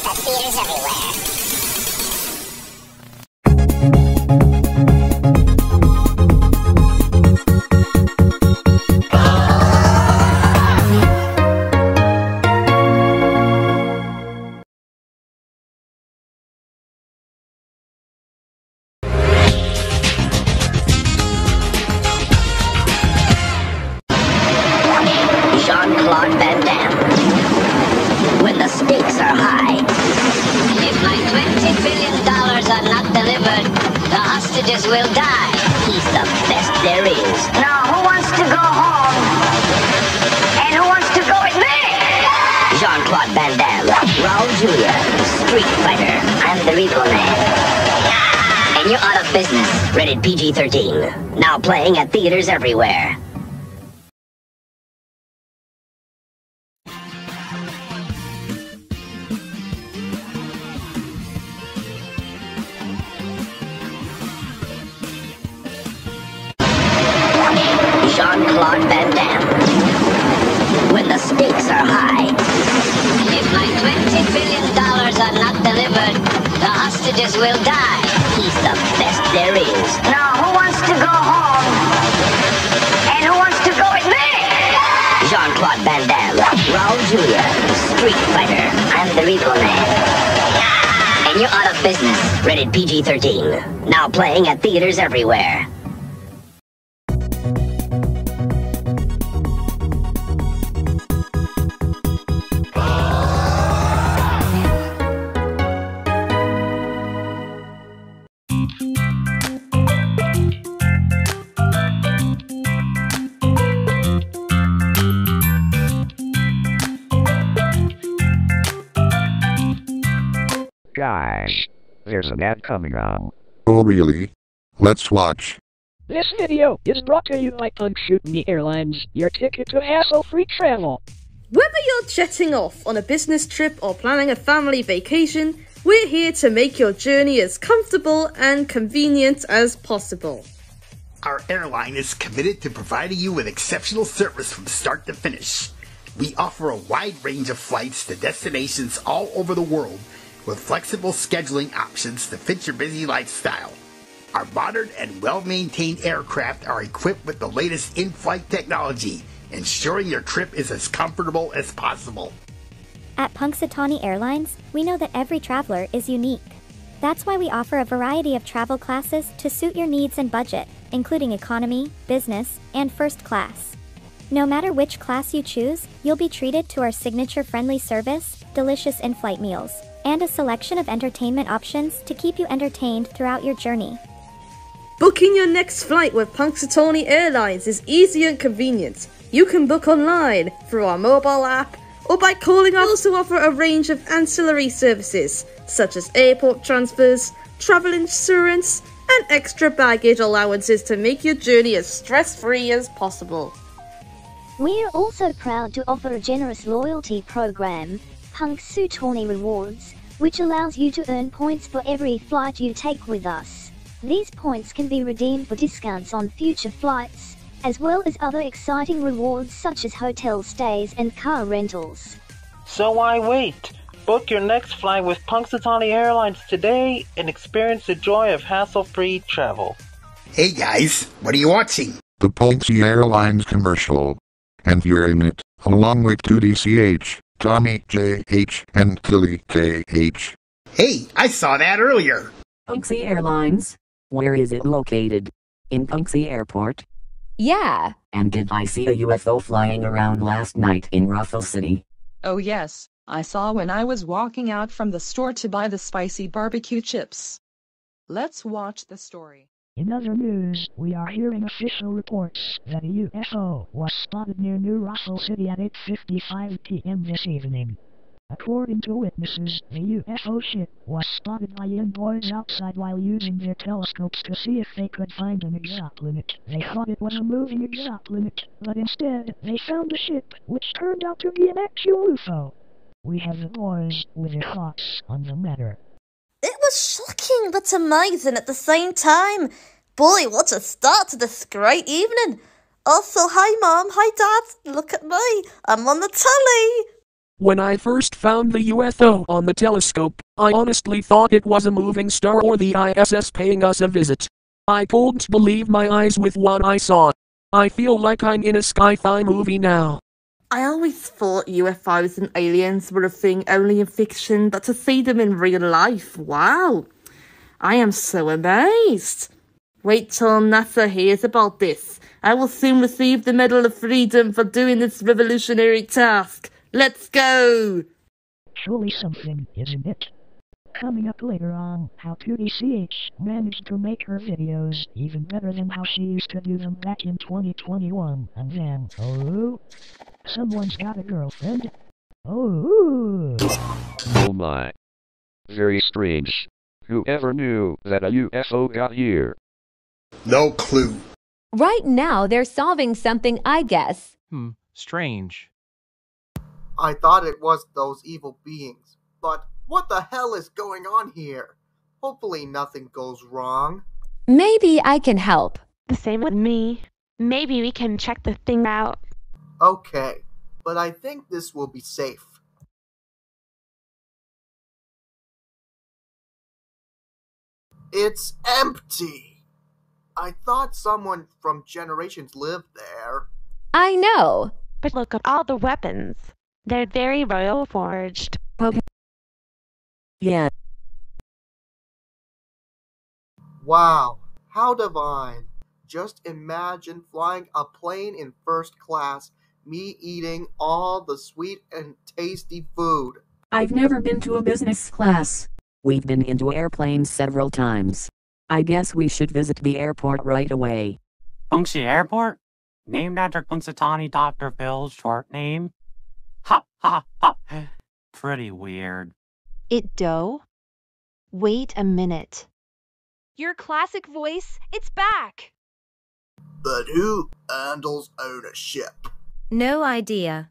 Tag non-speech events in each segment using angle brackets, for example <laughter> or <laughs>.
July 12th at theaters everywhere. Hostages will die. He's the best there is. Now, who wants to go home? And who wants to go with me? Jean-Claude Van Damme. Raul Julia. Street Fighter. I'm the Repo Man. And you're out of business. Rated PG-13. Now playing at theaters everywhere. Hostages will die. He's the best there is. Now, who wants to go home? And who wants to go with me? Jean-Claude Van Damme. Raul Julia. Street Fighter. I'm the Repo Man. And you're out of business. Rated PG-13. Now playing at theaters everywhere. Guys, there's an ad coming on. Oh really? Let's watch. This video is brought to you by Punxsutawney Airlines, your ticket to hassle-free travel. Whether you're jetting off on a business trip or planning a family vacation, we're here to make your journey as comfortable and convenient as possible. Our airline is committed to providing you with exceptional service from start to finish. We offer a wide range of flights to destinations all over the world with flexible scheduling options to fit your busy lifestyle. Our modern and well maintained aircraft are equipped with the latest in flight technology, ensuring your trip is as comfortable as possible. At Punxsutawney Airlines, we know that every traveler is unique. That's why we offer a variety of travel classes to suit your needs and budget, including economy, business, and first class. No matter which class you choose, you'll be treated to our signature friendly service, delicious in flight meals, and a selection of entertainment options to keep you entertained throughout your journey. Booking your next flight with Punxsutawney Airlines is easy and convenient. You can book online through our mobile app or by calling. We also offer a range of ancillary services such as airport transfers, travel insurance, and extra baggage allowances to make your journey as stress-free as possible. We're also proud to offer a generous loyalty program, Punxsutawney Rewards, which allows you to earn points for every flight you take with us. These points can be redeemed for discounts on future flights, as well as other exciting rewards such as hotel stays and car rentals. So why wait? Book your next flight with Punxsutawney Airlines today and experience the joy of hassle-free travel. Hey guys, what are you watching? The Punxsy Airlines commercial. And you're in it, along with 2DCH, Tommy JH, and Tilly KH. Hey, I saw that earlier. Punxsy Airlines. Where is it located? In Punxsy Airport? Yeah. And did I see a UFO flying around last night in Ruffle City? Oh yes, I saw when I was walking out from the store to buy the spicy barbecue chips. Let's watch the story. In other news, we are hearing official reports that a UFO was spotted near New Russell City at 8.55 p.m. this evening. According to witnesses, the UFO ship was spotted by young boys outside while using their telescopes to see if they could find an exoplanet. They thought it was a moving exoplanet, but instead, they found a ship, which turned out to be an actual UFO. we have the boys with their thoughts on the matter. It was shocking but amazing at the same time. Boy, what a start to this great evening. Also, hi mom, hi dad, look at me, I'm on the telly. When I first found the UFO on the telescope, I honestly thought it was a moving star or the ISS paying us a visit. I couldn't believe my eyes with what I saw. I feel like I'm in a sci-fi movie now. I always thought UFOs and aliens were a thing only in fiction, but to see them in real life, wow. I am so amazed. Wait till NASA hears about this. I will soon receive the Medal of Freedom for doing this revolutionary task. Let's go! Surely something, isn't it? Coming up later on, how 2DCH managed to make her videos even better than how she used to do them back in 2021. And then, oh, someone's got a girlfriend. Oh. Oh my. Very strange. Who ever knew that a UFO got here? No clue. Right now, they're solving something, I guess. Hmm, strange. I thought it was those evil beings, but what the hell is going on here? Hopefully nothing goes wrong. Maybe I can help. The same with me. Maybe we can check the thing out. Okay, but I think this will be safe. It's empty. I thought someone from Generations lived there. I know. But look at all the weapons. They're very royal forged. Okay. Yeah. Wow, how divine. Just imagine flying a plane in first class, me eating all the sweet and tasty food. I've never been to a business class. We've been into airplanes several times. I guess we should visit the airport right away. Punxsutawney Airport? Named after Punxsutawney Dr. Phil's short name? Ha ha ha. Pretty weird. It dough? Wait a minute. Your classic voice, it's back. But who handles ownership? No idea.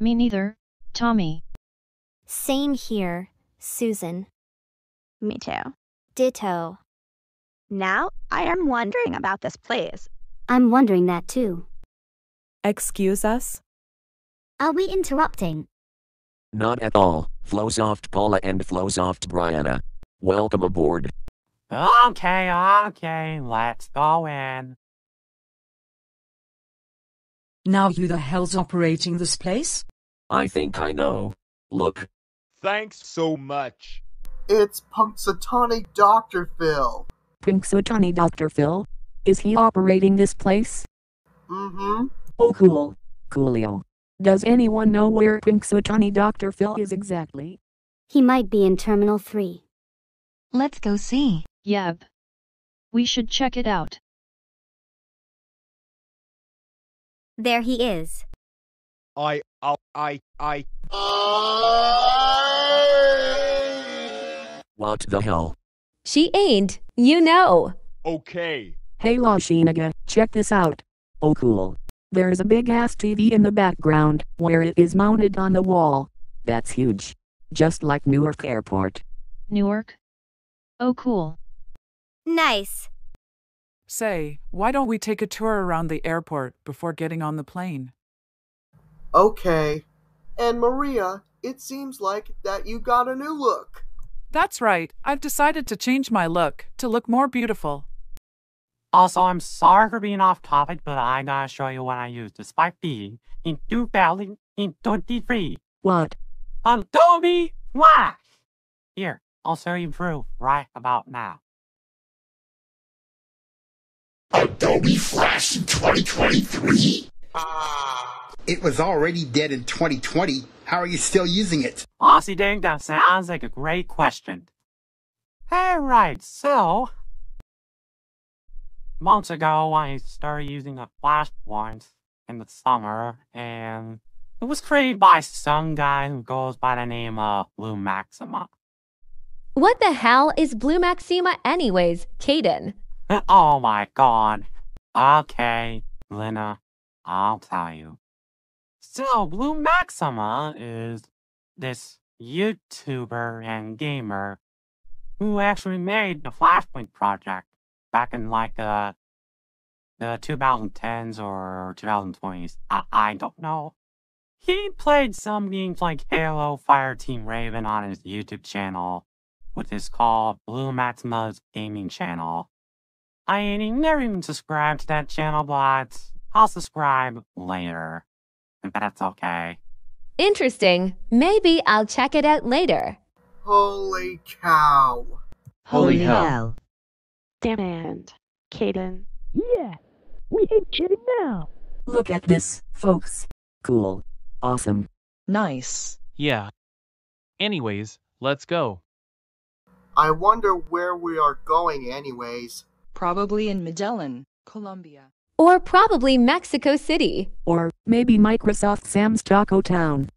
Me neither, Tommy. Same here, Susan. Me too. Ditto. Now I am wondering about this place. I'm wondering that too. Excuse us? Are we interrupting? Not at all, Flowsoft Paula and Flowsoft Brianna. Welcome aboard. Okay, okay, let's go in. Now who the hell's operating this place? I think I know. Look. Thanks so much. It's Punxsutawney Dr. Phil. Punxsutawney Dr. Phil? Is he operating this place? Mm-hmm. Oh cool. Coolio. Does anyone know where Punxsutawney Dr. Phil is exactly? He might be in Terminal 3. Let's go see. Yep. We should check it out. There he is. I, I, I, I. What the hell? She ain't, you know. Okay. Hey Lashinaga, check this out. Oh cool. There's a big ass TV in the background, where it is mounted on the wall. That's huge. Just like Newark Airport. Newark? Oh cool. Nice. Say, why don't we take a tour around the airport before getting on the plane? Okay. And Maria, it seems like that you got a new look. That's right. I've decided to change my look to look more beautiful. Also, I'm sorry for being off topic, but I gotta show you what I used despite being in 2023. What? Adobe Flash! Here, I'll show you proof right about now. Adobe Flash in 2023? Ah. It was already dead in 2020. How are you still using it? Aussie Ding, that sounds like a great question. Alright, so. Months ago, I started using a Flash once in the summer, and it was created by some guy who goes by the name of Blue Maxima. What the hell is Blue Maxima, anyways, Caden? <laughs> Oh my god. Okay, Lena, I'll tell you. So, Blue Maxima is this YouTuber and gamer who actually made the Flashpoint project back in like uh the 2010s or 2020s. I, I don't know. He played some games like Halo Fireteam Raven on his YouTube channel, which is called Blue Maxima's Gaming Channel. I ain't never even subscribed to that channel, but I'll subscribe later. If that's okay. Interesting. Maybe I'll check it out later. Holy cow. Holy hell. Demand. Caden. Yeah, we ain't kidding now. Look at this, folks. Cool. Awesome. Nice. Yeah. Anyways, let's go. I wonder where we are going anyways. Probably in Medellin, Colombia. Or probably Mexico City. Or maybe Microsoft Sam's Taco Town.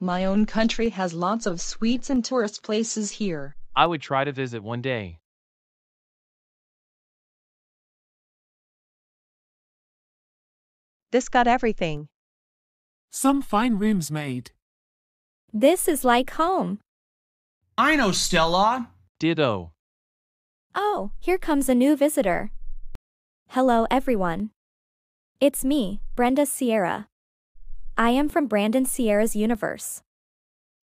My own country has lots of sweets and tourist places here. I would try to visit one day. This got everything. Some fine rooms made. This is like home. I know Stella. Ditto. Oh, here comes a new visitor. Hello, everyone. It's me, Brenda Sierra. I am from Brandon Sierra's universe.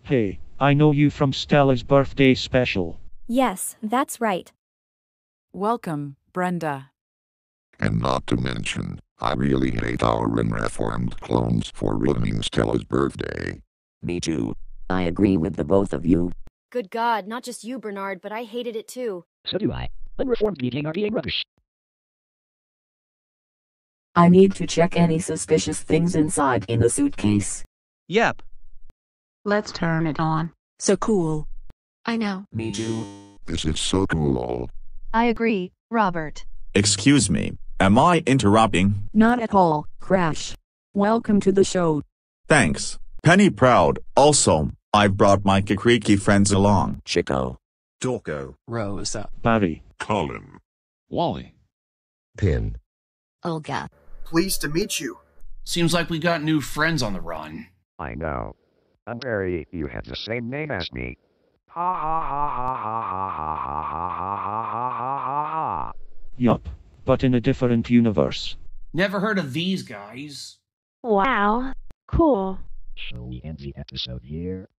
Hey, I know you from Stella's birthday special. Yes, that's right. Welcome, Brenda. And not to mention, I really hate our unreformed clones for ruining Stella's birthday. Me too. I agree with the both of you. Good God, not just you, Bernard, but I hated it too. So do I. Unreformed meeting are being rubbish. I need to check any suspicious things inside in the suitcase. Yep. Let's turn it on. So cool. I know. Me too. This is so cool. I agree, Robert. Excuse me, am I interrupting? Not at all, Crash. Welcome to the show. Thanks. Penny Proud. Also, I've brought my Kikoriki friends along. Chico. Dorco. Rosa. Barry. Colin. Wally. Pin. Olga. Pleased to meet you. Seems like we got new friends on the run. I know. I'm Barry, you have the same name as me. Ha ha ha ha ha ha ha ha ha ha ha ha ha ha. Yup, but in a different universe. Never heard of these guys. Wow. Cool. Shall we end the episode here?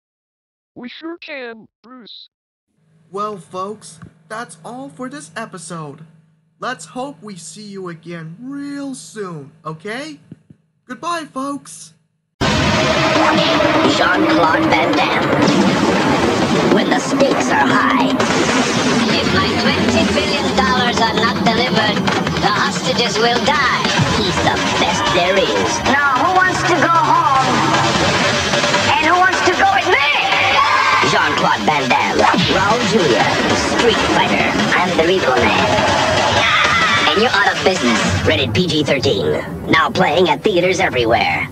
We sure can, Bruce. Well, folks, that's all for this episode. Let's hope we see you again real soon, okay? Goodbye, folks. Jean-Claude Van Damme. When the stakes are high. If my twenty billion dollars are not delivered, the hostages will die. He's the best there is. Now, who wants to go home? And who wants to go with me? Jean-Claude Van Damme. Raul Julia. Street Fighter. I'm the Regal Man. And you're out of business. Rated PG-13. Now playing at theaters everywhere.